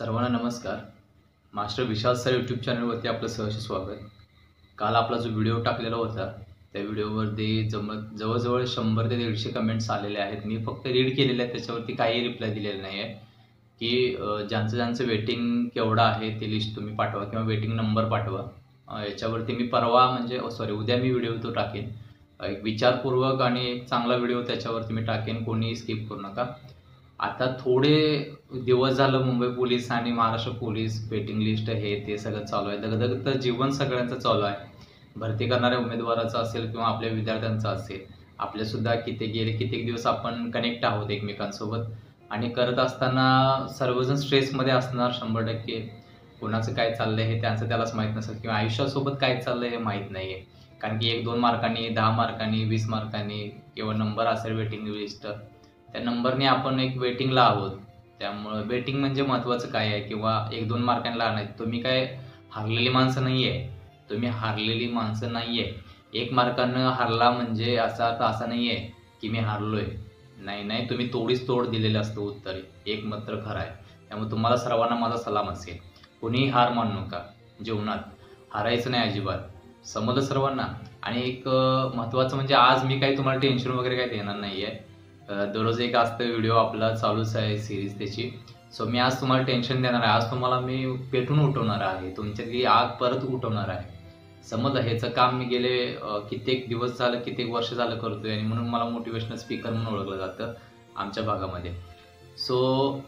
सर्वांना नमस्कार. मास्टर विशाल sir YouTube चॅनलवरती आपलं सहर्ष स्वागत. काल आपला जो व्हिडिओ टाकलेला होता त्या व्हिडिओवरती जम जवळजवळ शंभर ते दीडशे कमेंट्स आलेले आहेत. मी फक्त रीड केलेले आहेत त्याच्यावरती काही रिप्लाय दिलेला नाही आहे की ज्यांचं ज्यांचं वेटिंग केवढं आहे ते लिस्ट तुम्ही पाठवा किंवा वेटिंग नंबर पाठवा. याच्यावरती मी परवा म्हणजे सॉरी उद्या मी व्हिडिओ तो टाकेन. एक विचारपूर्वक आणि एक चांगला व्हिडिओ त्याच्यावरती मी टाकेन. कोणी स्किप करू नका. आता थोडे दिवस झालं मुंबई पोलीस आणि महाराष्ट्र पोलीस वेटिंग लिस्ट हे ते सगळं चालू आहे. दगदग तर जीवन सगळ्यांचं चालू आहे. भरती करणाऱ्या उमेदवाराचं असेल किंवा आपल्या विद्यार्थ्यांचं असेल आपल्यासुद्धा किती गेले कित्येक दिवस आपण कनेक्ट आहोत एकमेकांसोबत? आणि करत असताना सर्वजण स्ट्रेसमध्ये असणार शंभर टक्के. कोणाचं काय चाललंय हे त्यांचं त्यालाच माहीत नसेल किंवा आयुष्यासोबत काय चाललंय हे माहीत नाही आहे कारण की एक दोन मार्कांनी दहा मार्कांनी वीस मार्कांनी किंवा नंबर असेल वेटिंग लिस्ट त्या नंबरने आपण एक वेटिंगला आहोत. त्यामुळं वेटिंग म्हणजे महत्त्वाचं काय आहे? किंवा एक दोन मार्कांना आणायचं तुम्ही काय हारलेली माणसं नाही आहे तुम्ही हारलेली माणसं नाही आहे एक मार्कानं हारला म्हणजे असा अर्थ असा नाही आहे की मी हारलो आहे नाही नाही तुम्ही तोडीच तोड दिलेलं असतं उत्तर. एक मात्र खरं आहे. त्यामुळे तुम्हाला सर्वांना माझा सलाम असेल. कोणीही हार मानू नका. जीवनात हारायचं नाही अजिबात. समजलं सर्वांना? आणि एक महत्त्वाचं म्हणजे आज मी काही तुम्हाला टेन्शन वगैरे काही देणार नाही आहे दररोज एक असतं व्हिडिओ आपला चालूच आहे सिरीज त्याची. सो मी आज तुम्हाला टेन्शन देणार आहे. आज तुम्हाला मी पेटून उठवणार आहे. तुमच्यातली आग परत उठवणार आहे. समज ह्याचं काम मी गेले कित्येक दिवस झालं कित्येक वर्ष झालं करतोय आणि म्हणून मला मोटिवेशनल स्पीकर म्हणून ओळखलं जातं आमच्या भागामध्ये. सो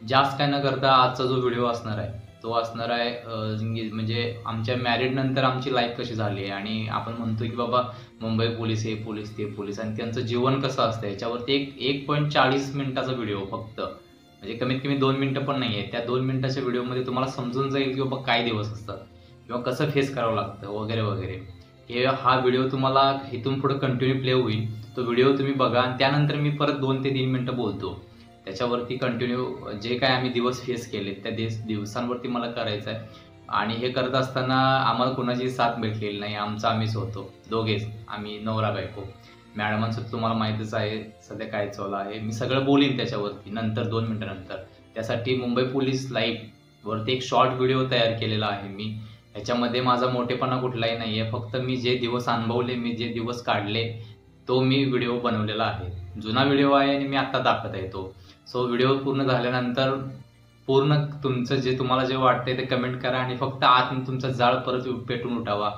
जास्त काय न करता आजचा जो व्हिडिओ असणार आहे तो असणार आहे जिंगी- म्हणजे आमच्या मॅरिड नंतर आमची लाईफ कशी झाली आहे? आणि आपण म्हणतो की बाबा मुंबई पोलीस हे पोलीस ते पोलीस. आणि त्यांचं जीवन कसं असतं? याच्यावरती एक एक पॉईंट चाळीस मिनिटाचा व्हिडिओ फक्त. म्हणजे कमीत कमी दोन मिनटं पण नाही आहे त्या दोन मिनिटाच्या व्हिडिओमध्ये तुम्हाला समजून जाईल की बाबा काय दिवस असतात. किंवा कसं फेस करावं लागतं वगैरे वगैरे. हे हा व्हिडिओ तुम्हाला इथून पुढे कंटिन्यू प्ले होईल. तो व्हिडिओ तुम्ही बघा. आणि त्यानंतर मी परत दोन ते तीन मिनटं बोलतो. त्याच्यावरती कंटिन्यू जे काय आम्ही दिवस फेस केले त्या दिवस दिवसांवरती मला करायचं आहे आणि हे करत असताना आम्हाला कोणाची साथ भेटलेली नाही. आमचा आम्हीच होतो. दोघेच. आम्ही नवरा बायको. मॅडमांचं तुम्हाला माहितीच आहे सध्या काय चालू आहे. मी सगळं बोलीन त्याच्यावरती नंतर दोन मिनटानंतर. त्यासाठी मुंबई पोलीस लाईव्ह वरती एक शॉर्ट व्हिडिओ तयार केलेला आहे मी. ह्याच्यामध्ये माझा मोठेपणा कुठलाही नाही आहे फक्त मी जे दिवस अनुभवले मी जे दिवस काढले तो मी व्हिडिओ बनवलेला आहे. जुना व्हिडिओ आहे आणि मी आत्ता दाखवत आहे तो. सो व्हिडिओ पूर्ण झाल्यानंतर पूर्ण तुमचं जे तुम्हाला जे वाटतंय ते कमेंट करा आणि फक्त आत तुमचं जाळ परत पेटून उठावा.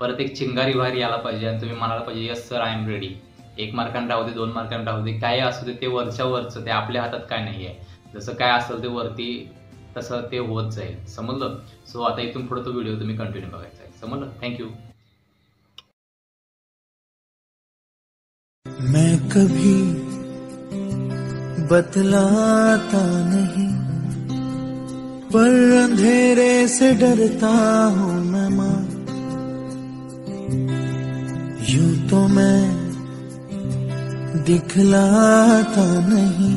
परत एक चिंगारी बाहेर यायला पाहिजे आणि तुम्ही म्हणायला पाहिजे yes sir I am ready एक मार्कांना राहू दे दोन मार्कांना राहू दे. काय असू दे ते वरच्या वरचं ते आपल्या हातात काय नाही आहे जसं काय असेल ते वरती तसं ते होत जाईल. समजलं? सो आता इथून पुढे तो व्हिडिओ तुम्ही कंटिन्यू बघायचा आहे. समजलं? थँक्यू मैं कभी बतलाता नहीं, पर अंधेरे से डरता हूँ मैं माँ। यूँ तो मैं दिखलाता नहीं,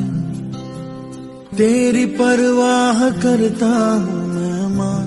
तेरी परवाह करता हूँ मैं माँ।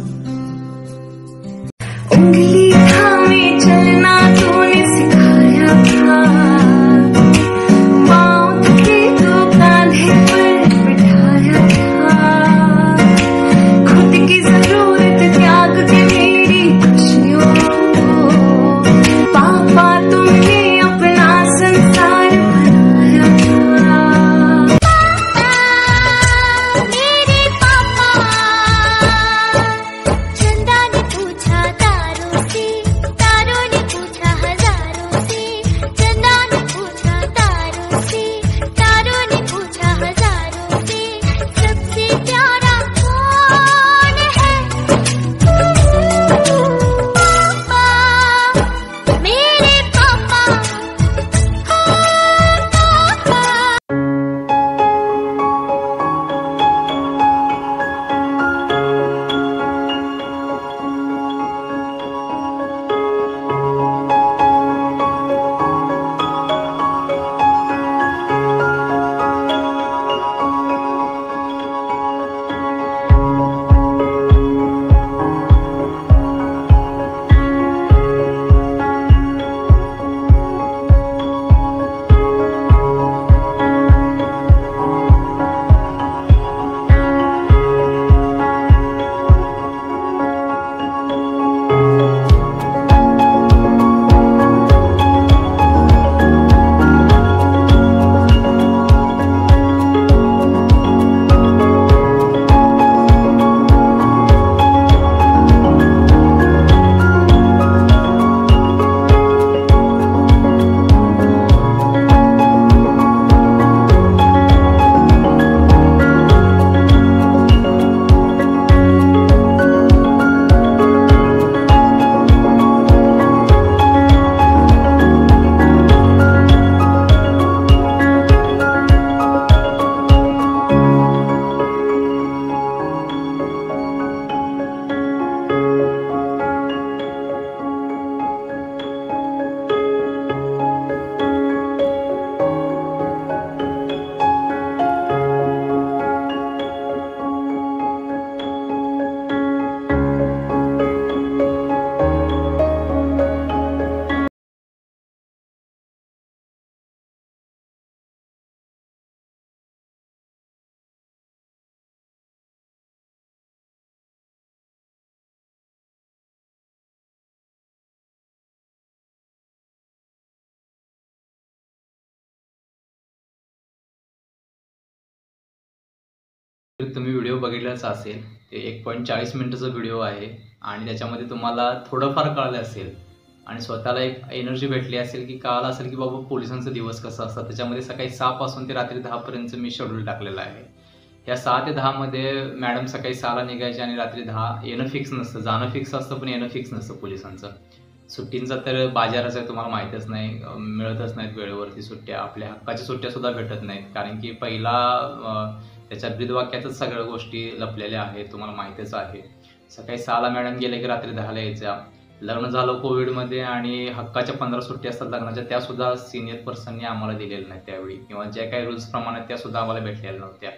तुम्ही व्हिडिओ बघितलाच असेल ते एक पॉईंट चाळीस मिनिटाचा व्हिडिओ आहे आणि त्याच्यामध्ये तुम्हाला थोडंफार कळलं असेल आणि स्वतःला एक एनर्जी भेटली असेल की कळालं असेल की बाबा पोलिसांचा दिवस कसा असतात. त्याच्यामध्ये सकाळी सहापासून ते रात्री दहापर्यंत मी शेड्यूल टाकलेलं आहे. या सहा ते दहामध्ये मॅडम सकाळी सहाला निघायचे आणि रात्री दहा येणं फिक्स नसतं जाणं फिक्स असतं पण येणं फिक्स नसतं पोलिसांचं. सुट्टींचा तर बाजारच आहे तुम्हाला माहीतच नाही मिळतच नाहीत वेळेवरती सुट्ट्या. आपल्या हक्काच्या सुट्ट्या सुद्धा भेटत नाहीत. कारण की पहिला त्याच्यात त्याच्या ब्रीदवाक्यातच सगळ्या गोष्टी लपलेल्या आहेत तुम्हाला माहीतच आहे. सकाळी सहाला मॅडम गेले की रात्री दहाला यायच्या. लग्न झालं कोविडमध्ये आणि हक्काच्या पंधरा सुट्टी असतात लग्नाच्या त्या सुद्धा सिनियर पर्सननी आम्हाला दिलेल्या नाहीत त्यावेळी. किंवा ज्या काही रूल्स प्रमाणे त्या सुद्धा आम्हाला भेटलेल्या नव्हत्या.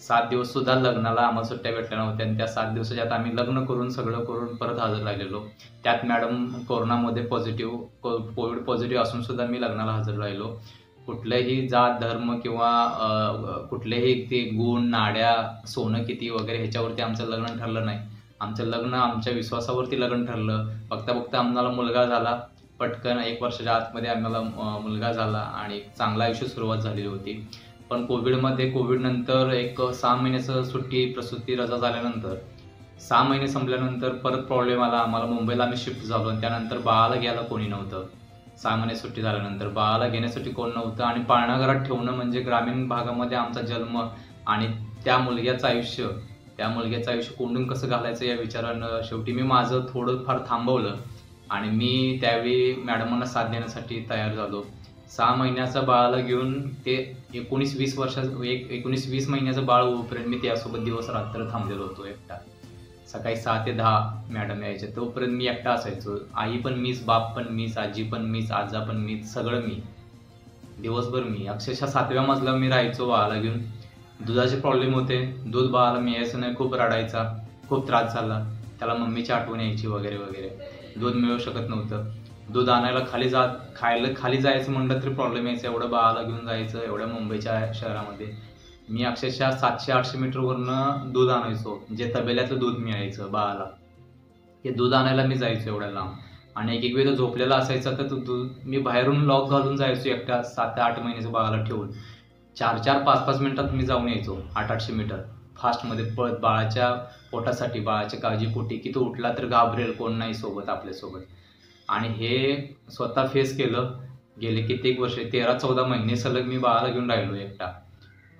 सात दिवस सुद्धा लग्नाला आम्हाला सुट्ट्या भेटल्या नव्हत्या आणि त्या सात दिवसाच्या आता आम्ही लग्न करून सगळं करून परत हजर राहिलेलो. त्यात मॅडम कोरोनामध्ये पॉझिटिव्ह कोविड पॉझिटिव्ह असून सुद्धा मी लग्नाला हजर राहिलो. कुठलंही जात धर्म किंवा कुठलेही ते गुण नाड्या सोनं किती वगैरे ह्याच्यावरती आमचं लग्न ठरलं नाही. आमचं लग्न आमच्या विश्वासावरती लग्न ठरलं. बघता बघता आम्हाला मुलगा झाला. पटकन एक वर्षाच्या आतमध्ये आम्हाला मुलगा झाला आणि चांगलं आयुष्य सुरुवात झालेली होती. पण कोविडमध्ये कोविडनंतर एक सहा महिन्याचं सुट्टी प्रसूती रजा झाल्यानंतर सहा महिने संपल्यानंतर परत प्रॉब्लेम आला. आम्हाला मुंबईला आम्ही शिफ्ट झालो आणि त्यानंतर बाळाला घ्यायला कोणी नव्हतं. सहा महिने सुट्टी झाल्यानंतर बाळाला घेण्यासाठी कोण नव्हतं आणि पाळणाघरात ठेवणं म्हणजे ग्रामीण भागामध्ये आमचा जन्म आणि त्या मुलग्याचं आयुष्य. त्या मुलग्याचं आयुष्य कोंडून कसं घालायचं या विचारानं शेवटी मी माझं थोडंफार थांबवलं आणि मी त्यावेळी मॅडमांना साथ देण्यासाठी तयार झालो. सहा महिन्याचा बाळाला घेऊन ते एकोणीस वीस वर्षाचं एक एकोणीस वीस महिन्याचं बाळ होईपर्यंत मी त्यासोबत दिवस रात्र थांबलेलो होतो एकटा. सकाळी सहा ते दहा मॅडम यायचे तोपर्यंत मी एकटा असायचो. आई पण मीच बाप पण मीच आजी पण मीच आजा पण मीच सगळं मी. दिवसभर मी. अक्षरशः सातव्या मजल्यावर मी राहायचो बाळाला घेऊन. दुधाचे प्रॉब्लेम होते. दूध बाळाला मिळायचं नाही. खूप रडायचा. खूप त्रास झाला. त्याला मम्मीची आठवण यायची वगैरे वगैरे. दूध मिळू शकत नव्हतं. दूध आणायला खाली जात खायला खाली जायचं म्हणलं तरी प्रॉब्लेम यायचा. एवढं बाळाला घेऊन जायचं. एवढ्या मुंबईच्या शहरामध्ये. मी अक्षरशः सातशे आठशे मीटरवरनं दूध आणायचो. जे तबेल्यातलं दूध मिळायचं बाळाला. हे दूध आणायला मी जायचो एवढ्या लांब. आणि एक एक वेळ झोपलेला असायचा तर तो दूध मी बाहेरून लॉक घालून जायचो एकट्या सात आठ महिन्याचं बाळाला ठेवून. चार चार पाच पाच मिनिटात मी जाऊन यायचो आठ आठशे मीटर फास्टमध्ये पळत बाळाच्या पोटासाठी बाळाच्या काळजीपोटी की तो उठला तर घाबरेल कोण नाही सोबत आपल्यासोबत. आणि हे स्वतः फेस केलं. गेले कित्येक वर्ष तेरा चौदा महिने सलग मी बाळाला घेऊन राहिलो एकटा.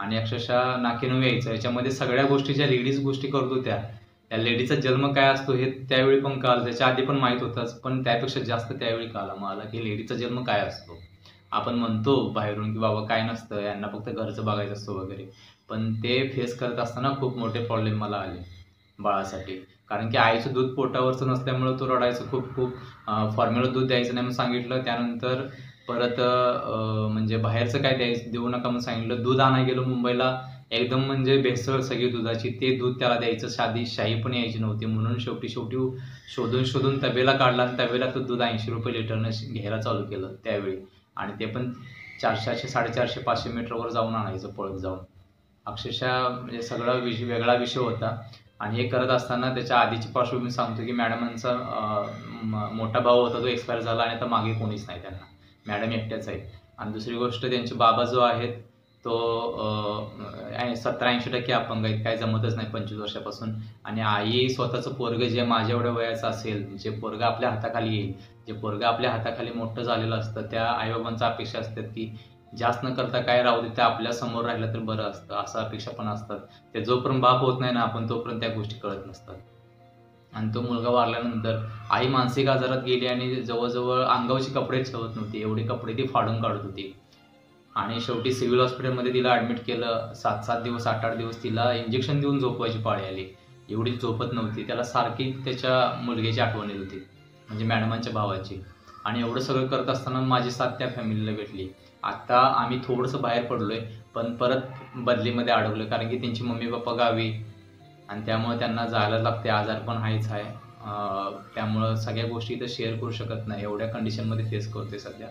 आणि अक्षरशः नाकीनं यायचं. याच्यामध्ये सगळ्या गोष्टी ज्या लेडीज गोष्टी करतो त्या त्या लेडीचा जन्म काय असतो हे त्यावेळी पण कळालं. त्याच्या आधी पण माहीत होतंच पण त्यापेक्षा जास्त त्यावेळी कळालं मला की लेडीचा जन्म काय असतो. आपण म्हणतो बाहेरून की बाबा काय नसतं यांना फक्त घरचं बघायचं असतं वगैरे. पण ते फेस करत असताना खूप मोठे प्रॉब्लेम मला आले बाळासाठी. कारण की आईचं दूध पोटावरचं नसल्यामुळं तो रडायचं खूप खूप. फॉर्म्युला दूध द्यायचं नाही म्हणून सांगितलं. त्यानंतर परत म्हणजे बाहेरचं काय द्यायचं देऊ नका म्हणून सांगितलं. दूध आणायला गेलो मुंबईला एकदम म्हणजे भेसळ सगळी दुधाची. ते दूध त्याला द्यायचं साधी शाही पण यायची नव्हती. म्हणून शेवटी शेवटी शोधून शोधून तबेला काढला आणि तबेला तो दूध ऐंशी रुपये लिटरनं घ्यायला चालू केलं त्यावेळी. आणि ते पण चारशे साडेचारशे पाचशे मीटरवर जाऊन आणायचं पळत जाऊन. अक्षरशः म्हणजे सगळा विषय वेगळा विषय होता. आणि हे करत असताना त्याच्या आधीची पार्श्वभूमी सांगतो की मॅडमांचा मोठा भाऊ होता तो एक्सपायर झाला आणि आता मागे कोणीच नाही त्यांना. मॅडम एकट्याच आहेत आणि दुसरी गोष्ट त्यांचे बाबा जो आहेत तो सतरा ऐंशी टक्के अपंग आहेत. काय जमतच नाही पंचवीस वर्षापासून. आणि आई स्वतःचं पोरग जे माझ्या एवढ्या वयाचं असेल जे पोरग आपल्या हाताखाली येईल जे पोरग आपल्या हाताखाली मोठं झालेलं असतं त्या आईबाबांचा अपेक्षा असतात की जास्त न करता काय राहू दे ते आपल्यासमोर राहिलं तर बरं असतं. असं अपेक्षा पण असतात. ते जोपर्यंत बाप होत नाही ना आपण तोपर्यंत त्या गोष्टी कळत नसतात. आणि तो मुलगा वारल्यानंतर आई मानसिक आजारात गेली आणि जवळजवळ अंगावरचे कपडेच ठेवत नव्हती. एवढे कपडे ती फाडून काढत होती. आणि शेवटी सिव्हिल हॉस्पिटलमध्ये तिला ॲडमिट केलं. सात सात दिवस आठ आठ दिवस तिला इंजेक्शन देऊन झोपवायची पाळी आली. एवढी झोपत नव्हती. त्याला सारखी त्याच्या मुलग्याची आठवण येत होती म्हणजे मॅडमांच्या भावाची. आणि एवढं सगळं करत असताना माझी साथ त्या फॅमिलीला भेटली. आत्ता आम्ही थोडंसं बाहेर पडलोय पण परत बदलीमध्ये अडकलोय. कारण की त्यांची मम्मी पप्पा गावी आणि त्यामुळे त्यांना जायला लागते. आजार पण आहेच आहे त्यामुळं सगळ्या गोष्टी इथं शेअर करू शकत नाही. एवढ्या कंडिशनमध्ये फेस करते सध्या.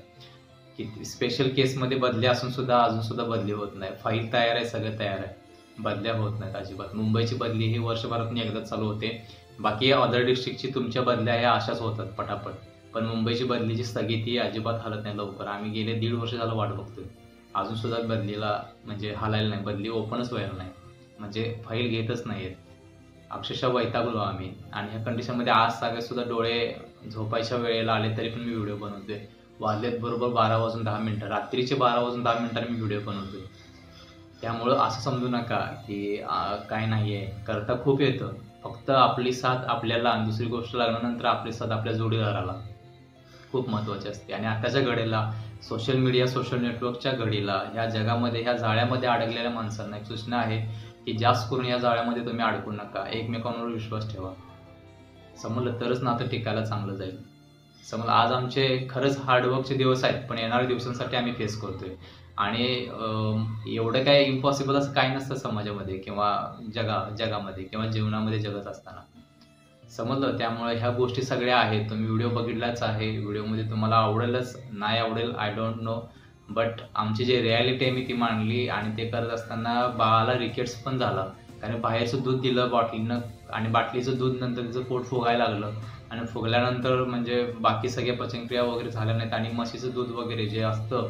की स्पेशल केसमध्ये बदल्या असून सुद्धा अजून सुद्धा बदली होत नाही. फाईल तयार आहे सगळं तयार आहे. बदल्या होत नाहीत अजिबात. मुंबईची बदली ही वर्षभरातून एकदाच चालू होते. बाकी अदर डिस्ट्रिक्टची तुमच्या बदल्या ह्या अशाच होतात पटापट. पण मुंबईची बदलीची स्थगिती अजिबात हलत नाही लवकर. आम्ही गेले दीड वर्ष झालं वाट बघतोय. अजून सुद्धा बदलीला म्हणजे हालायला नाही. बदली ओपनच व्हायला नाही. म्हणजे फाईल घेतच नाही आहेत अक्षरशः वैतागलो आम्ही. आणि ह्या कंडिशनमध्ये आज सगळे सुद्धा डोळे झोपायच्या वेळेला आले तरी पण मी व्हिडिओ बनवतोय. वाजलेत बरोबर बारा वाजून दहा मिनटं. रात्रीचे बारा वाजून दहा मिनिटांनी मी व्हिडिओ बनवतोय. त्यामुळं असं समजू नका की काय नाही आहे करता खूप येतं. फक्त आपली साथ आपल्याला आणि दुसरी गोष्ट लागल्यानंतर आपली साथ आपल्या जोडीदाराला खूप महत्त्वाची असते. आणि आताच्या घडीला सोशल मीडिया सोशल नेटवर्कच्या घडीला ह्या जगामध्ये ह्या जाळ्यामध्ये अडकलेल्या माणसांना एक सूचना आहे की जास्त करून या जाळ्यामध्ये तुम्ही अडकू नका. एकमेकांवर विश्वास ठेवा. समजलं? तरच नातं टिकायला चांगलं जाईल. समजा आज आमचे खरंच हार्डवर्कचे दिवस आहेत पण येणाऱ्या दिवसांसाठी आम्ही फेस करतोय. आणि एवढं काय इम्पॉसिबल असं काही नसतं समाजामध्ये किंवा जगा जगामध्ये किंवा जीवनामध्ये जगत असताना. समजलं. त्यामुळे ह्या गोष्टी सगळ्या आहेत. तुम्ही व्हिडिओ बघितलाच आहे. व्हिडिओमध्ये तुम्हाला आवडेलच नाही आवडेल आय डोंट नो बट आमची जी रियालिटी आहे मी ती मांडली आणि ते करत असताना बाळाला रिकेट्स पण झाला. कारण बाहेरचं दूध दिलं बॉटलीनं आणि बाटलीचं दूध नंतर तिचं पोट फुगायला लागलं. आणि फुगल्यानंतर म्हणजे बाकी सगळ्या पचनक्रिया वगैरे झाल्या नाहीत आणि म्हशीचं दूध वगैरे जे असतं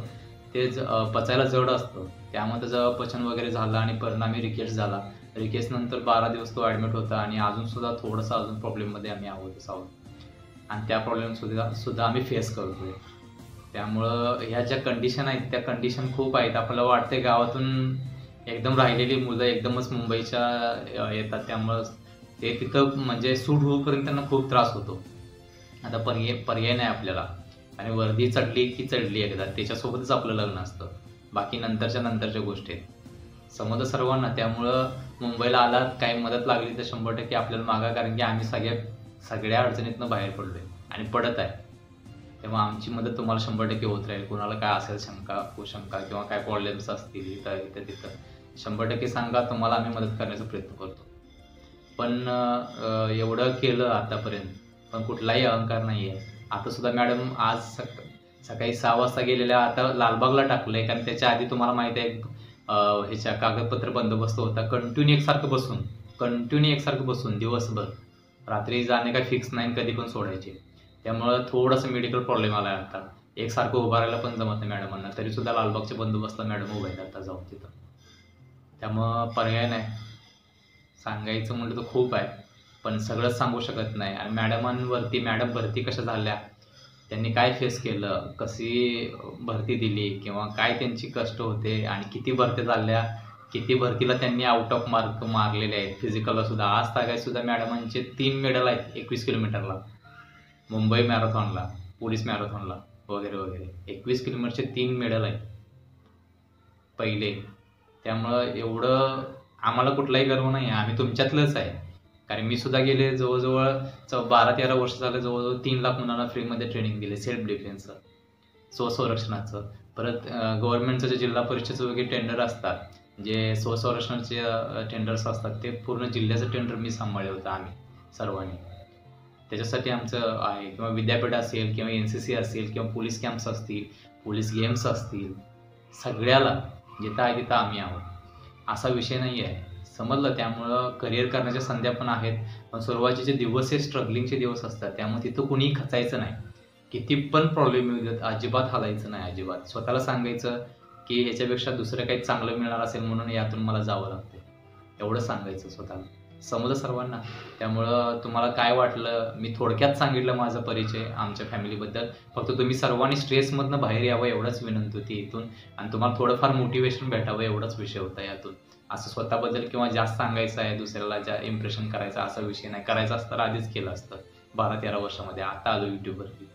तेच पचायला जड असतं. त्यामुळे त्याचं पचन वगैरे झालं आणि परिणामी रिकेट्स झाला. रिकेट्स नंतर बारा दिवस तो ॲडमिट होता आणि अजून सुद्धा थोडंसं अजून प्रॉब्लेममध्ये आम्ही आहोत आहोत. आणि त्या प्रॉब्लेम सुद्धा सुद्धा आम्ही फेस करतोय. त्यामुळं ह्या ज्या कंडिशन आहेत त्या कंडिशन खूप आहेत. आपल्याला वाटते गावातून एकदम राहिलेली मुलं एकदमच मुंबईच्या येतात. त्यामुळं ते तिथं म्हणजे सूट होऊपर्यंत त्यांना खूप त्रास होतो. आता पर्याय पर्याय नाही आपल्याला. आणि वर्दी चढली की चढली एकदा. त्याच्यासोबतच आपलं लग्न असतं. बाकी नंतरच्या नंतरच्या गोष्टी आहेत. समजलं सर्वांना. त्यामुळं मुंबईला आलात काही मदत लागली तर शंभर टक्के आपल्याला मागा कारण की आम्ही सगळ्या सगळ्या अडचणीतनं बाहेर पडलोय आणि पडत आहे. तेव्हा आमची मदत तुम्हाला शंभर टक्के होत राहील. कोणाला काय असेल शंका कुशंका किंवा काय प्रॉब्लेम्स असतील इथं इथं तिथं शंभर टक्के सांगा तुम्हाला आम्ही मदत करण्याचा प्रयत्न करतो. पण एवढं केलं आतापर्यंत पण कुठलाही अहंकार नाही आहे आता सुद्धा मॅडम आज सक सकाळी सहा वाजता गेलेल्या आता लालबागला टाकलंय कारण त्याच्या आधी तुम्हाला माहिती आहे ह्याच्या कागदपत्र बंदोबस्त होता. कंटिन्यू एकसारखं बसून कंटिन्यू एकसारखं बसून दिवसभर. रात्री जाणे काय फिक्स नाही कधी पण सोडायचे. त्यामुळं थोडंसं मेडिकल प्रॉब्लेम आला आता. एकसारखं उभारायला पण जमत नाही मॅडमांना. तरी सुद्धा लालबागच्या बंदोबस्त मॅडम उभे आता जाऊन तिथं. त्यामुळं पर्याय नाही. सांगायचं म्हटलं तर खूप आहे. पण सगळंच सांगू शकत नाही. आणि मॅडमांवरती मॅडम भरती कशा झाल्या? त्यांनी काय फेस केलं कशी भरती दिली किंवा काय त्यांची कष्ट होते आणि किती भरत्या झाल्या किती भरतीला त्यांनी आउट ऑफ मार्क मारलेले आहेत. फिजिकलला सुद्धा. आज तागाय सुद्धा मॅडमांचे तीन मेडल आहेत एकवीस किलोमीटरला. मुंबई मॅरेथॉनला पोलीस मॅरेथॉनला वगैरे वगैरे. एकवीस किलोमीटरचे तीन मेडल आहेत. पहिले. त्यामुळं एवढं आम्हाला कुठलाही गर्व नाही आहे आम्ही तुमच्यातलंच आहे. कारण मी सुद्धा गेले जवळजवळ चौ बारा तेरा वर्ष झालं जवळजवळ तीन लाख मुलांना फ्रीमध्ये ट्रेनिंग दिले सेल्फ डिफेन्सचं स्वसंरक्षणाचं. परत गव्हर्नमेंटचं जे जिल्हा परिषदेचं वगैरे टेंडर असतात जे स्वसंरक्षणाचे टेंडर्स असतात ते पूर्ण जिल्ह्याचं टेंडर मी सांभाळले होतं आम्ही सर्वांनी. त्याच्यासाठी आमचं आहे किंवा विद्यापीठ असेल किंवा एन सी सी असेल किंवा पोलीस कॅम्प्स असतील पोलीस गेम्स असतील सगळ्याला जिथं आहे तिथं आम्ही आहोत. असा विषय नाही आहे समजलं. त्यामुळं करिअर करण्याच्या संध्या पण आहेत. पण सुरुवातीचे दिवस हे स्ट्रगलिंगचे दिवस असतात त्यामुळे तिथं कुणीही खचायचं नाही. किती पण प्रॉब्लेम येऊ देत अजिबात हालायचं नाही अजिबात. स्वतःला सांगायचं की ह्याच्यापेक्षा दुसरं काही चांगलं मिळणार असेल म्हणून यातून मला जावं लागतं. एवढं सांगायचं स्वतःला. समजलं सर्वांना. त्यामुळं तुम्हाला काय वाटलं? मी थोडक्यात सांगितलं माझा परिचय आमच्या फॅमिलीबद्दल फक्त तुम्ही सर्वांनी स्ट्रेसमधनं बाहेर यावं एवढंच विनंती होती इथून. आणि तुम्हाला थोडंफार मोटिवेशन भेटावं एवढाच विषय होता यातून. असं स्वतःबद्दल किंवा जास्त सांगायचं आहे दुसऱ्याला ज्या इम्प्रेशन करायचा असा विषय नाही. करायचा असतं तर आधीच केलं असतं. बारा तेरा वर्षामध्ये. आता आलो यूट्यूबवरती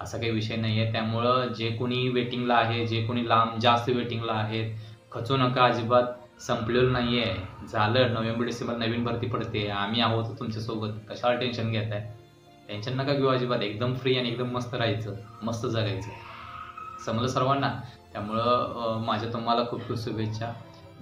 असा काही विषय नाही आहे. त्यामुळं जे कोणी वेटिंगला आहे जे कोणी लांब जास्त वेटिंगला आहेत खचू नका अजिबात संपलेलं नाही आहे झालं नोव्हेंबर डिसेंबर नवीन भरती पडते. आम्ही आहोत तुमच्यासोबत. कशाला टेन्शन घेत आहे टेन्शन नका घेऊ अजिबात. एकदम फ्री आणि एकदम मस्त राहायचं. मस्त जगायचं. समजलं सर्वांना? त्यामुळं माझ्या तुम्हाला खूप खूप शुभेच्छा.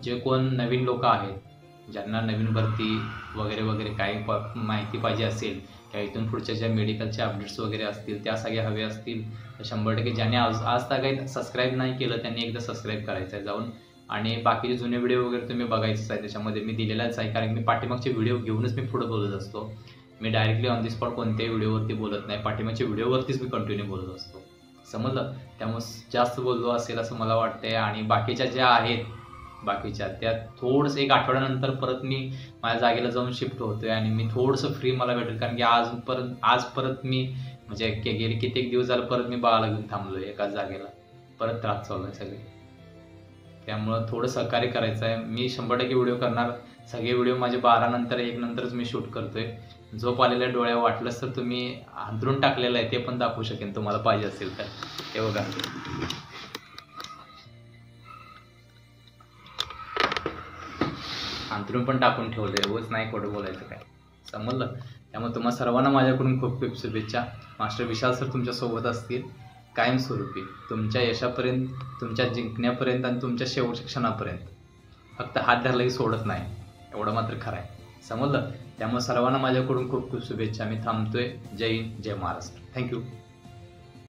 जे कोण नवीन लोक आहेत ज्यांना नवीन भरती वगैरे वगैरे काही प- माहिती पाहिजे असेल किंवा इथून पुढच्या ज्या मेडिकलच्या अपडेट्स वगैरे असतील त्या सगळ्या हव्या असतील तर शंभर टक्के ज्याने आज आज काही सबस्क्राईब नाही केलं त्यांनी एकदा सबस्क्राईब करायचं आहे जाऊन. आणि बाकीचे जुने व्हिडिओ वगैरे तुम्ही बघायचेच आहे त्याच्यामध्ये मी दिलेलाच आहे कारण मी पाठीमागचे व्हिडिओ घेऊनच मी पुढे बोलत असतो. मी डायरेक्टली ऑन दी स्पॉट कोणत्याही व्हिडिओवरती बोलत नाही पाठीमागच्या व्हिडिओवरतीच मी कंटिन्यू बोलत असतो. समजलं? त्यामुळे जास्त बोललो असेल असं मला वाटतंय आणि बाकीच्या ज्या आहेत बाकीच्या. त्यात थोडंसं एक आठवड्यानंतर परत मी माझ्या जागेला जाऊन शिफ्ट होतोय आणि मी थोडंसं फ्री मला भेटेल. कारण की आज परत आज परत मी म्हणजे गेले कित्येक दिवस झालं परत मी बाळाला घेऊन थांबलोय एकाच जागेला. परत त्रास चालू आहे सगळे. त्यामुळं थोडं सहकार्य करायचं आहे. मी शंभर टक्के व्हिडिओ करणार. सगळे व्हिडिओ माझे बारा नंतर एक नंतरच मी शूट करतोय. झोप आलेल्या डोळ्या वाटलंच तर तुम्ही अंतरून टाकलेलं आहे ते पण दाखवू शकेन. तुम्हाला पाहिजे असेल तर. हे बघा. अंतरून पण टाकून ठेवले रोज नाही खोटं बोलायचं काय. समजलं? त्यामुळे तुम्हा सर्वांना माझ्याकडून खूप खूप शुभेच्छा. मास्टर विशाल सर तुमच्यासोबत असतील. कायमस्वरूपी. तुमच्या यशापर्यंत तुमच्या जिंकण्यापर्यंत आणि तुमच्या शेवटच्या क्षणापर्यंत. फक्त हात धरलंही सोडत नाही. एवढं मात्र खरं आहे. समजलं? त्यामुळे सर्वांना माझ्याकडून खूप खूप शुभेच्छा. मी थांबतोय. जय हिंद. जय महाराष्ट्र. Thank you